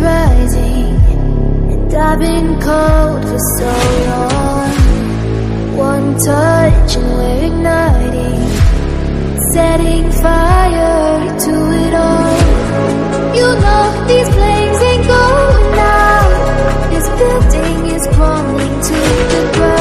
rising And I've been cold for so long. One touch and we're igniting Setting fire to it all. You know these flames ain't going out This building is crumbling to the ground.